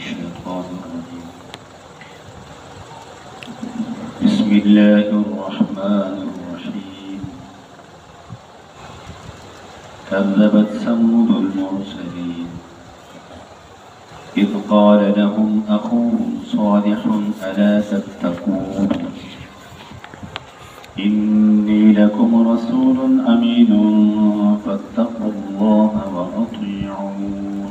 الشيطان الرجيم بسم الله الرحمن الرحيم كذبت ثمود المرسلين إذ قال لهم أخوهم صالح ألا تتقون إني لكم رسول أمين فاتقوا الله وأطيعون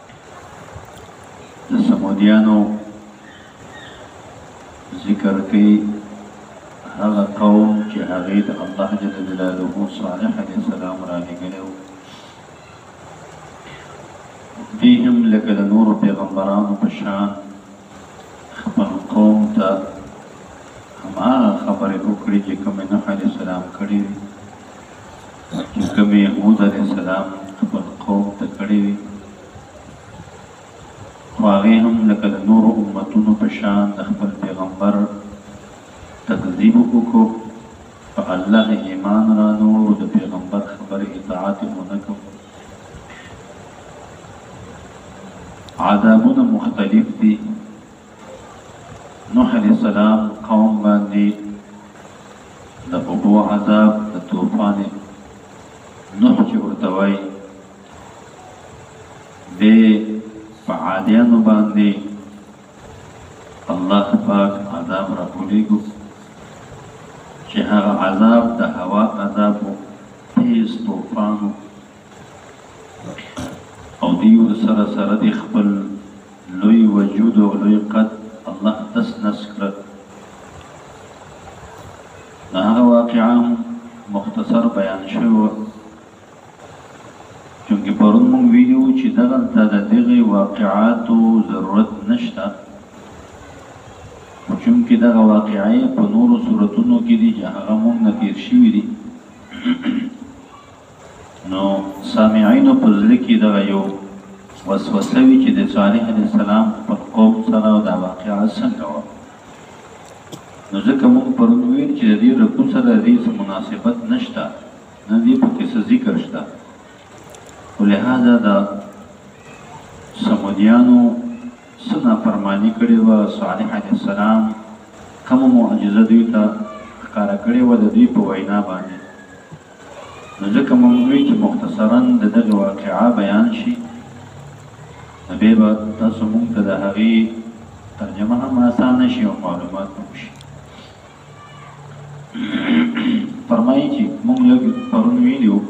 د سمودیانو ذکر کوي هغه قوم چې هغه د الله جل جلاله صالح علیه السلام را لګلو دی هم لکه د نور پیغمبرانو په شان خپل قوم ته هماغه خبرې وکړي چې کومې نوح علیه السلام کړې وي لکه مې هود علیه السلام خپل قوم ته کړې وي خو هغه هم لکه د نورو امتونو په شان د خپل پیغمبر تکذیب وکړو په الله ایمان را نور د پیغمبر خبر اطاعت ونکو عذابونه مختلف دي نوح عليه السلام قوم باندي د اوبو عذاب د طوفان نوح چې ورته وایي به په عادیانو باندې الله پاک عذاب راکولېږو چې هغه عذاب د هوا عذاب و تیز طوفان و او دی ورسره سره دی خپل لوی وجود او لوی قد الله تس نس کړ نو هغه واقعا هم مختصر بیان شوی چونکه پرون مونږ ویلو چې دغلته د دغه واقعاتو ضرورت نشته خو چونکه دغه واقعې په نورو صورتونو کې دي چې هغه مونږ نه تیر شوي دي نو سامعینو په زړه کې دغه یو وسوسه وي چې د صالح علیه السلام خپل قوم سره او دا واقعه څنګه وه نو ځکه موږ پرون ویل چې د دې رکو سره د دې څه مناسبت نشته نه دې پکې څه ذکر شته خو لهذا د سمودیانو څه نافرماني کړې وه صالح علیه السلام کومه معجزه دوی ته ښکاره کړې وه د دوی په وینا باندې نو ځکه مونږ وي چې مختصراً د دغې واقعه بیان شي نو بیا به تاسو مونږ ته د هغې ترجمه هم آسانه شي او معلومات هم شي فرمایي چې مونږ لږ پرون ویلي وو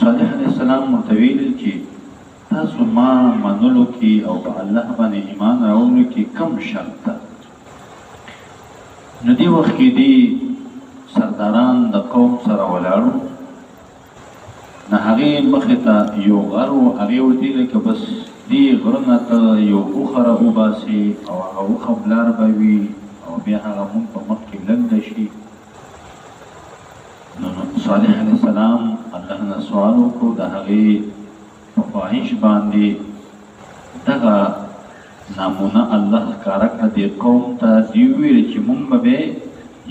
صالح علیه السلام ورته ویلي چې تاسو ما منلو کې او په الله باندې ایمان راوړلو کې کم شرط ده نو دی وخت کې دی سرداران د قوم سره ولاړو نه هغه مخې ته یو غر و هغه ورته لکه بس دی غرنه ته یو اوخره وباسي او هغه اوخه بلار به وي او بیا هغه مونږ په مخ کې لنګ شي نو صالح علیه السلام الله نه سوال وکړو د هغې په خواهش باندې دغه نمونه الله ښکاره کړه دې قوم ته دوی وویل چې مونږ به بیا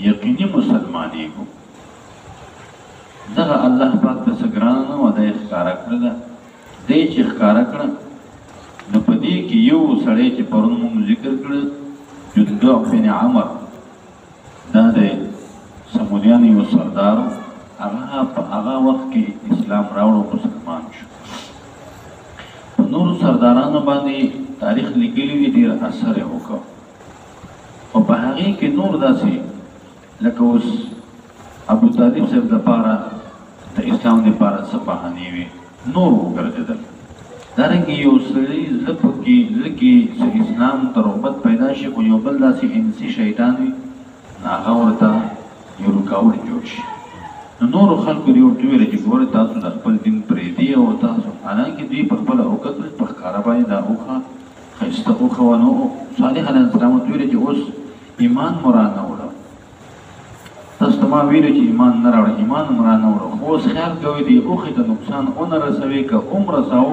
یقیني مسلمانېږو دغه الله پاک ته څه ګرانه نه وه دا یې ښکاره کړې ده دی چې ښکاره کړه نو په دې کې یو سړی چې پرون مونږ ذکر کړ جندع بن عمر دا دی سمودیان یو سردارو هغه په هغه وخت کی اسلام راوړو مسلمان شو په نورو سردارانو باندی تاریخ لیکلی وی دیر اثر یې وکړ خو په هغه کې نور داسې لکه اوس ابو طالب صاحب د پاره د اسلام د پاره څه بهانې وي نور وګرځیدل دا رنګه یو سړی زړه پکې زړه کې چې اسلام ته رغبت پیدا شي خو یو بل داسې انسي شیطان وي نو هغه ورته یو رکاوټ جوړ شي نو نورو خلکو دې ورته ویل چې ګوره تاسو د خپل دین پرېږدي او تاسو حالانکه دوی په خپله وکتل په ښکاره باندې دا اوښه ښایسته اوښه وه نو صالح علیه السلام ورته ویل چې اوس ایمان مو رانه وړه تاسو ته ما ویلو چې ایمان نه راوړه ایمان هم را نه وړو خو اوس خیال کوئ دې اوښې ته نقصان ونه رسوې که هم رساو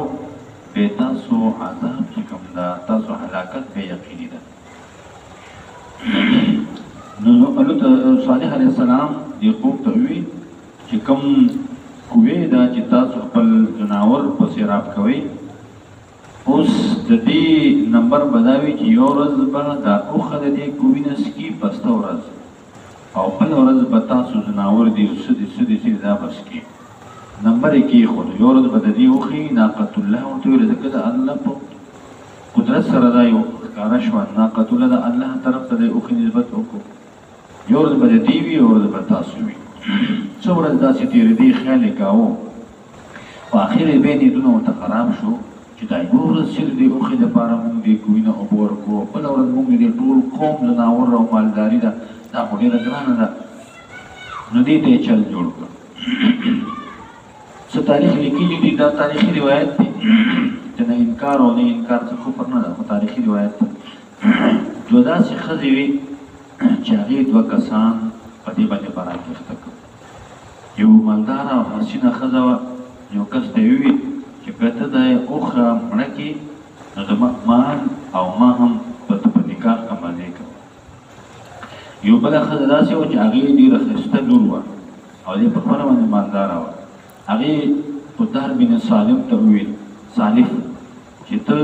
بې تاسو عذاب چې کوم ده تاسو هلاکت به یقیني ده نو الوت صالح علیه السلام دې قوم ته وی چې کوم کوې دا چې تاسو خپل جناور پسې راب کوئ اوس د دې نمبر به دا وي چې یو ورځ به دا اوښه د دې کوینه سکي پسته ورځ او بل ورځ به تاسو ځناور دي او سدي سدي چې دا بس کې نمبر یې کې خو یو ورځ به د دې اوښي ناقت الله ورته ویل ځکه د الله په قدرت سره دا یو ښکارا شو ناقت الله د الله طرف ته د اوښي نسبت وکړو یو ورځ به د دی وي یو ورځ به تاسو وي څو ورځ داسې تېرېدې خیال یې کاوه په اخر یې بیا نیتونه ورته خراب شو چې دا یوه ورځ چې د دې اوښې دپاره موږ دې کوی نه اوبه ورکړو او بله ورځ موږ دې ټول قوم ځناور او مالداري ده دا خو ډېره ګرانه ده نو دې ته یې چل جوړ کړ څه تاریخ لیکلي دي دا تاریخي روایت دی چې نه انکار او نه انکار څه کفر نه ده خو تاریخي روایت دی دوه داسې ښځې وي چې هغې دوه کسان په دې باندې برات اخته کړ یو مالداره او حسینه ښځه وه یو کس ته یې وویل چې که ته دا یې اوښه مړه کړې نو زما مال او ما هم به ته په نکاح کم راځې کوم یو بله ښځه داسې وه چې هغې ډېره ښایسته لور وه او دې په خپله باندې مالداره وه هغې قدار بن سالم ته وویل سالف چې ته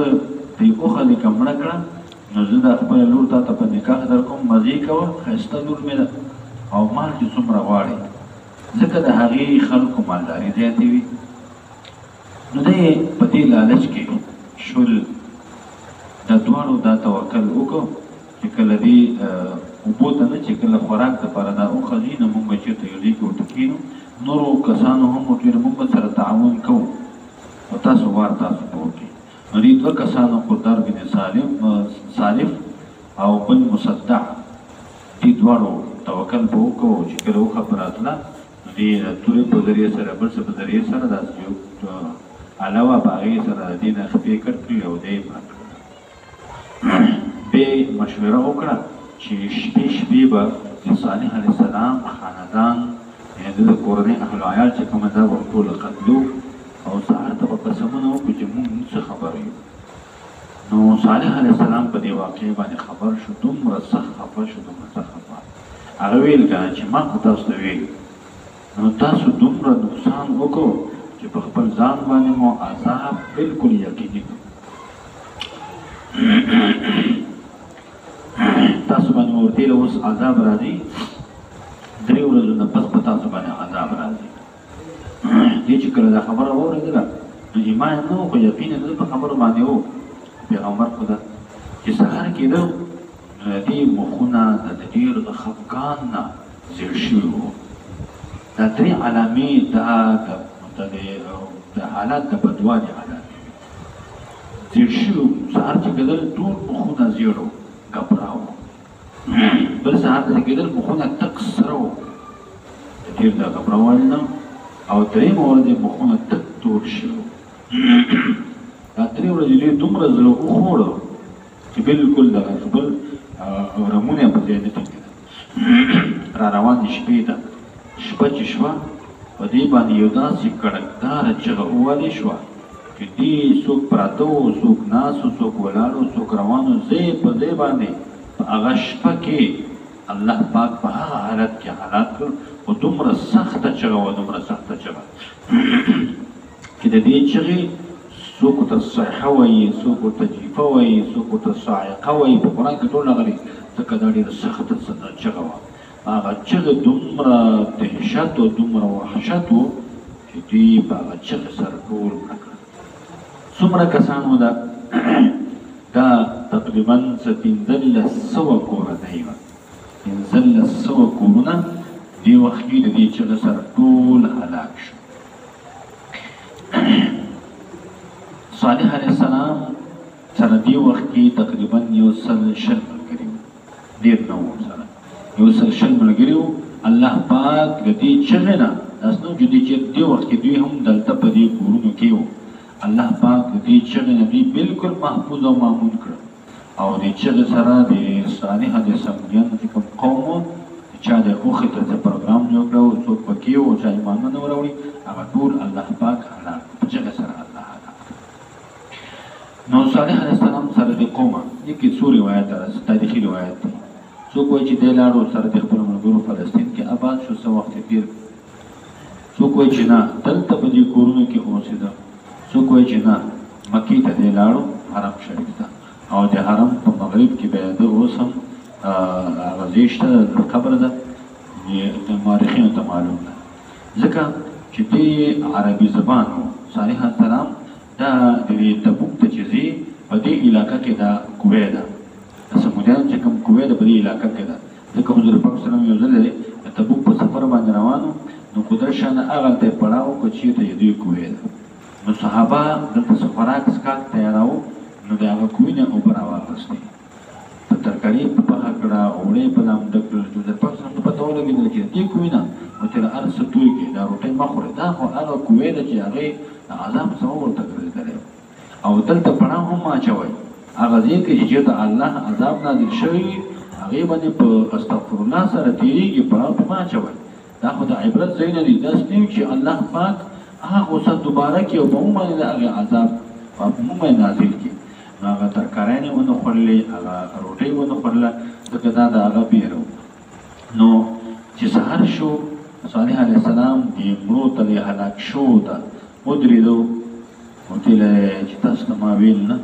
پرې وخځې که مړه کړه نو زه دا خپله لور تا ته په نکاح در کوم، مزې کوه، ښایسته لور مې ده او مال چې څومره غواړې، ځکه د هغې خلکو مالداري زیاتې وي. نو دی په دې لالچ کې شول دا دواړو دا توکل وکړو چې کله دې اوبو ته نه چې کله خوراک دپاره دا وخځي نو موږ به چېرته یو ځای کې ورته کښېنو، نورو کسانو هم وکړي نو موږ به سره تعاون کوو. خو تاسو وار تاسو په وکړي نو دي دوه کسانو قدر بن سالم سالف او بل مصدع دي دوارو توکل په وکو چې کله وخه پراتله نو دي توري په ذریعه سره بل څه په ذریعه سره داس جو علاوه باغې سره دینه خپې کټ کړی او دې مرکړ بیا یې مشوره وکړه چې شپې شپې به د صالح علیه السلام خاندان یعنې د ده کورنۍ اهل و عیال چې کومه دا به ټوله قتلو او سهار ته به قسمونه وکړو چې موږ نه څه خبر یو نو صالح علیه السلام په دې واقعې باندې خبر شو دومره سخت خفه شو دومره سخت خفه هغه ویل کنه چې ما خو تاسو ته ویل نو تاسو دومره نقصان وکړو چې په خپل ځان باندې مو عذاب بالکل یقیني کړو تاسو باندې مو ورته اوس عذاب راځي درې ورځې نه پس په تاسو باندې عذاب راځي دې چې کله دا خبره واورېدله نو ایمان نه خو یقین نه په خبره باندې وو پیغمبر خدا چې سهار کېدو دې مخونه د ډېر خفقان نه ذکر شوي وو. دا درې علامې دا د مبتدې او د حالات د بدوالي علامې وې. زېړ شوي وو، سهار چې کېدل ټول مخونه زېړ وو، ګبرا وو. بل سهار ته چې کېدل مخونه تک سره وو، د تېر د ګبراوالي نه او درېیمه ورځ یې مخونه تک تور شوي وو. دا درې ورځې دوی دومره زړه وخوړ چې بلکل دغه شول او رمونه یې په ځای نه ټینګېدل. را روانې شپې ده شپه چې شوه په دې باندې یو داسې کړکداره چغه ووالې شوه چې دې څوک پراته وو څوک ناست و څوک ولاړ و څوک روان و ځای په ځای باندې په هغه شپه کې الله پاک په هغه حالت کې حالات کړ خو دومره سخته چغه وه دومره سخته چغه چې د دې چغې څوک ورته صیحه وایي، څوک ورته جیفه وایي، څوک ورته صاعقه وایي، په قرآن کې ټول راغلي، ځکه دا ډېره سخته چغه وه. هغه چغې دومره دهشت او دومره وحشت و، چې دوی په هغه چغې سره ټول مړه کړل. څومره کسان وو؟ دا دا تقریباً څه پنځلس سوه کورنۍ وه، پنځلس سوه کورونه دې وخت کې د دې چغې سره ټول هلاک شول. صالح علیه السلام سره دی وخت کې تقریبا یو سل شل ملګری ډیر نه و سره یو سل شل ملګری و الله پاک د دې چغې نه داس نو جدي چې دی وخت کې دوی هم دلته په دې کورونو کې و الله پاک د دې چغې نه دی بالکل محفوظ او مامون کړ او دې چغې سره د صالح د سنګریانو چې کوم قوم و چې چا د اوخې ته څه پروګرام جوړ کړه او څوک پکې و چا ایمان نه وراوړي هغه ټول الله پاک هلاک کړ په چغې سره الله هلاک کړ نو صالح علیه السلام سره د قومه دې کې څو روایت راځي تاریخي روایت دی څوک وایي چې دی لاړو سره د خپل ملګرو فلسطین کې آباد شو څه وخت تیر څوک وایي چې نه، دلته په دې کورونو کې اوسېده، څوک وایي چې نه، مکې ته دی لاړو، حرم شریف ته، او د حرم په مغرب کې بیا ده اوس هم هغه ځای شته، د قبر ده، د مورخینو ته معلوم ده، ځکه چې دی عربي زبان و، صالح السلام دا د دې تبوک ته چې ځي په دې علاقه کې دا کوه ده، د سمودیانو چې کوم کوه ده په دې علاقه کې ده. ځکه حضور پاک صلی الله علیه وسلم یو ځل د تبوک په سفر باندې روان و، نو قدرت شانه هغلته یې پړاو وکړ چې چېرته چې دوی کوهی ده، نو صحابه دلته څه خوراک څښاک تیاراوه، نو د هغه کوهي نه اوبه راواخستې، په ترکاري یې پخه کړه، اوړه یې په لامده کړل، چې حضور پاک صلی الله علیه وسلم ته پته ولګېدله چې د دې کوهي نه مو تېره هر څه توی کړي، دا روټۍ مه خورئ، دا خو هغه کوهی ده چې هغې د عذاب سبب ورته ګرځېدلی و. او دلته پناه هم مه اچوی هغه ځای کې چې چېرته الله عذاب نازل شوی وي هغې باندې په استغفرالله سره تېرېږي پناه پې مه اچوی دا خو د عبرت ځایونه دي داسې نه وي چې الله پاک هغه غوسه دوباره کړي او په موږ باندې د هغې عذاب په موږ باندې نازل کړي نو هغه ترکاران یې ونه خوړلې هغه روټۍ یې ونه خوړله ځکه دا د هغه بیره وه نو چې سهار شو صالح علیه السلام دې مړو ته دې هلاک شوو ته ودرېدو وتل چې تاسو ته ما ویل نه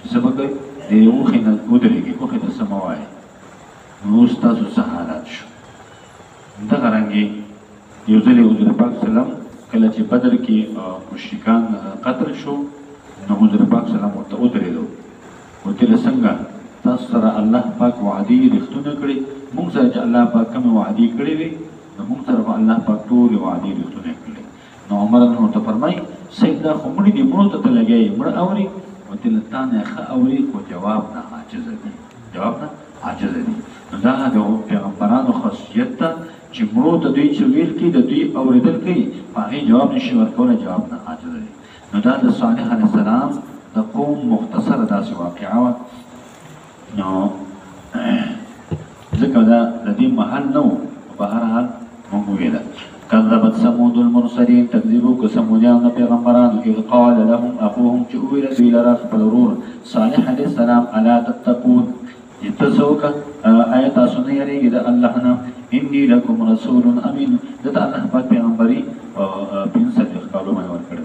چې څه به کوئ د یوې اوښې نه ودرېږئ اوښې ته څه مه وایئ نو اوس تاسو څه حالات شو دغه رنګې یو ځل یې حضور پاک سلام کله چې بدر کې مشرکان قتل شو نو حضور پاک سلام ورته ودرېدو وتل څنګه تاسو سره الله پاک وعدې رښتونه کړې موږ سره چې الله پاک کومې وعدې کړې وي زموږ سره خو الله پاک ټولې وعدې رښتونې کړلې نو عمر رض ورته فرمایي صیب دا خو مړي دي مړو ته ته لګیا یې مړه اوري او ته له تا نه ښه اوري خو جواب نه عاجز دي جواب نه عاجز دي نو دا د پیغمبرانو خاصیت ده چې مړو ته دوی چې ویل کوي د دوی اورېدل کوي په هغې جواب نشي ورکولی جواب نه عاجز دی نو دا د صالح علیه السلام د قوم مختصره داسې واقعه وه نو ځکه دا د دې محل نه و په هر حال موږ وویل کذبت ثمود المرسلین تکذیب وکړ ثمودیان د پیغمبرانو اذ قال لهم اخوهم چې وویل دوی لره خپل ورور صالح علیه السلام الا تتقون چې ته څه وکړه آیا تاسو نه یریږئ د الله نه انی لکم رسول امین دته الله پاک پیغمبري پنځه څلوېښت کالو باندې ورکړی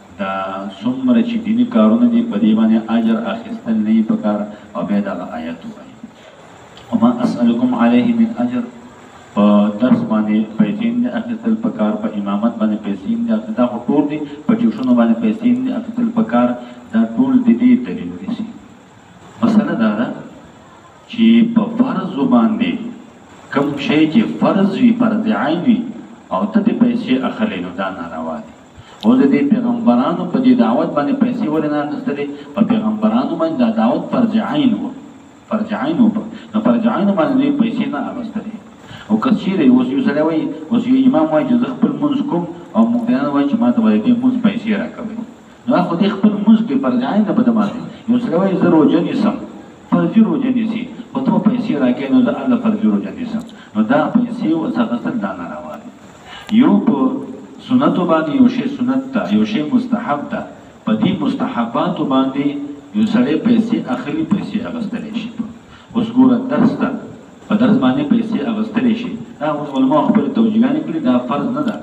دا څومره چې دیني کارونه دي په دې باندې اجر اخیستل نه په کار او بیا دغه آیت وایي وما اسالکم علیه من اجر په درس باندې پیسې نه اخیستل په کار په امامت باندې پیسې نه اخیستل دا ټول دي په ټیوشنو باندې پیسې نه اخیستل په کار دا ټول د دې دلیل دي شي مسله دا ده چې په فرض باندې کم شی چې فرض وي فرض عین وي او ته د پیسې اخلې نو دا ناروا دي اوس د دې پیغمبرانو په دې دعوت باندې پیسې ولې نه اخیستلې؟ په پیغمبرانو باندې دا دعوت فرض عین و، فرض عین و، نو فرض عین باندې دوی پیسې نه اخیستلې. او که چېرې اوس یو سړی وایي، اوس یو امام وایي چې زه خپل لمونځ کوم او مقتدیان وایي چې ما ته به د دې لمونځ پیسې راکوئ، نو دا خو دی خپل لمونځ کوي، فرض عین ده په ده باندې. یو سړی وایي زه روژه نیسم، فرضي روژه نیسي، خو ته به پیسې راکوې، نو زه هلته فرضي روژه نیسم، نو دا پیسې اوس اخیستل دا ناروا دي. يو په سنتو باندې يو شی سنت ده يو شی مستحب ده په دې مستحباتو باندې يو سړی پيسې اخلي پيسې اغستلی شي په اوس ګوره درس ته په درس باندې پيسې اغستلی شي دا اوس علماء خپل توجيهګانې کړي دا فرض نه ده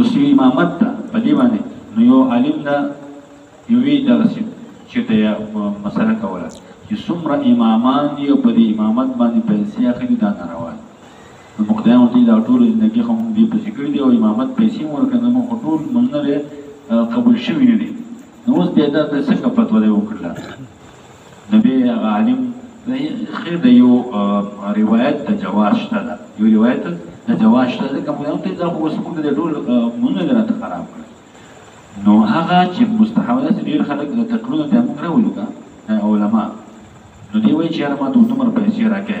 اوس يو امامت ده په دې باندې نو يو عالم ده يوې دغسې چېرته مسله کوله چې څومره امامان دي او په دې امامت باندې پيسې اخلي دا ناروا دي نو په خدای مو دی دا ټوله زندګی خو مونږ دی پسی کړی دی او امامت پیسی مو ورکړی نو زمونږ خو ټول لمونځونه دی قبول شوی نه دی نو اوس بیا دا ته څنګه فتوا دی وکړله نو بیا هغه عالم خیر د یو روایت د جواز شته ده یو روایت د جواز شته ده کوم یو ته دا خو اوس موږ د ټول مونږ نه راته خراب کړ نو هغه چې مستحاوله سي ډیر خلک د تقلونه د موږ راولو کا علما نو دی وایي چې هر ما ته دومره پیسې راکې